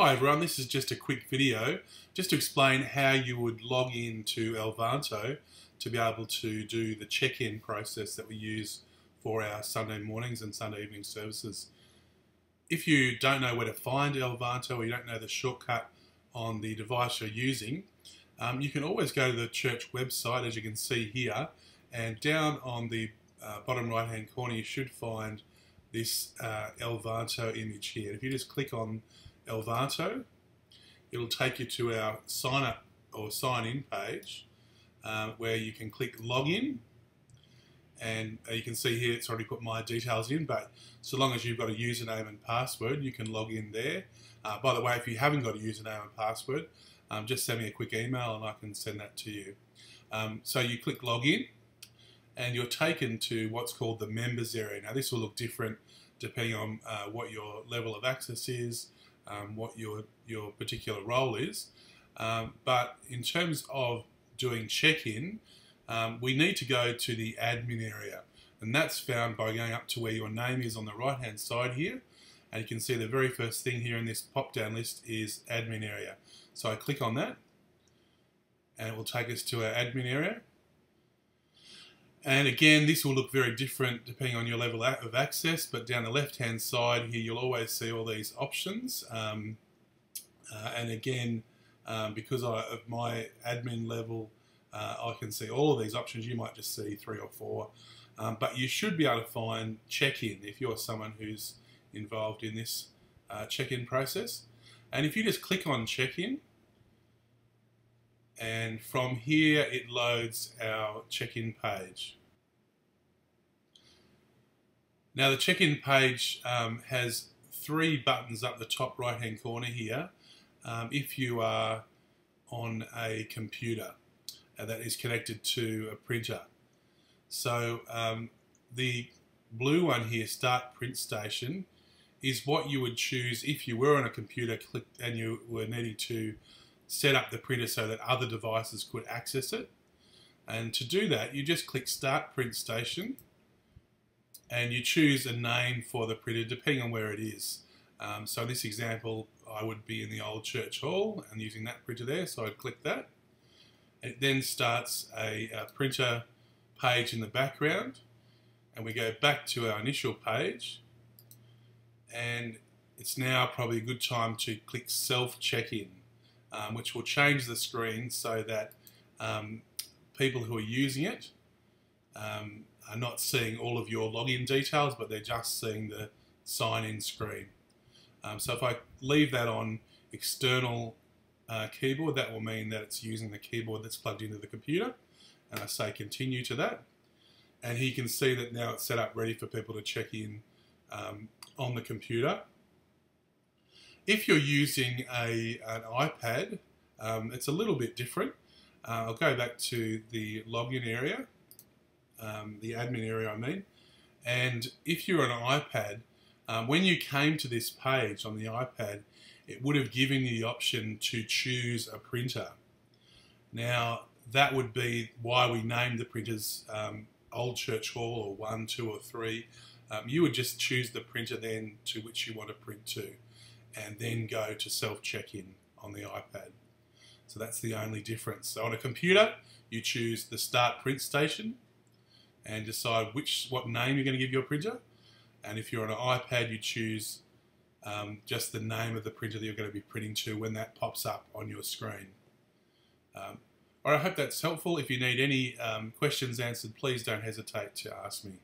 Hi everyone, this is just a quick video just to explain how you would log in to Elvanto to be able to do the check-in process that we use for our Sunday mornings and Sunday evening services. If you don't know where to find Elvanto or you don't know the shortcut on the device you're using, um, you can always go to the church website as you can see here and down on the uh, bottom right hand corner you should find this uh, Elvanto image here. If you just click on Elvanto, it'll take you to our sign up or sign in page um, where you can click login and uh, you can see here it's already put my details in but so long as you've got a username and password you can log in there. Uh, by the way if you haven't got a username and password um, just send me a quick email and I can send that to you. Um, so you click login and you're taken to what's called the members area. Now this will look different depending on uh, what your level of access is, um, what your, your particular role is. Um, but in terms of doing check-in, um, we need to go to the admin area. And that's found by going up to where your name is on the right-hand side here. And you can see the very first thing here in this pop-down list is admin area. So I click on that and it will take us to our admin area. And again, this will look very different depending on your level of access, but down the left-hand side here, you'll always see all these options. Um, uh, and again, um, because I, of my admin level, uh, I can see all of these options. You might just see three or four, um, but you should be able to find check-in if you're someone who's involved in this uh, check-in process. And if you just click on check-in, and from here it loads our check-in page. Now the check-in page um, has three buttons up the top right hand corner here um, if you are on a computer that is connected to a printer. So um, the blue one here, Start Print Station, is what you would choose if you were on a computer and you were needing to set up the printer so that other devices could access it. And to do that, you just click Start Print Station and you choose a name for the printer depending on where it is. Um, so in this example, I would be in the old church hall and using that printer there, so I'd click that. It then starts a, a printer page in the background and we go back to our initial page and it's now probably a good time to click self check-in um, which will change the screen so that um, people who are using it um, are not seeing all of your login details, but they're just seeing the sign-in screen. Um, so if I leave that on external uh, keyboard, that will mean that it's using the keyboard that's plugged into the computer. And I say continue to that. And he can see that now it's set up ready for people to check in um, on the computer. If you're using a, an iPad, um, it's a little bit different. Uh, I'll go back to the login area, um, the admin area I mean, and if you're on an iPad, um, when you came to this page on the iPad, it would have given you the option to choose a printer. Now, that would be why we named the printers um, Old Church Hall or 1, 2 or 3. Um, you would just choose the printer then to which you want to print to and then go to self check-in on the iPad. So that's the only difference. So on a computer, you choose the start print station and decide which what name you're going to give your printer. And if you're on an iPad, you choose um, just the name of the printer that you're going to be printing to when that pops up on your screen. Um, all right, I hope that's helpful. If you need any um, questions answered, please don't hesitate to ask me.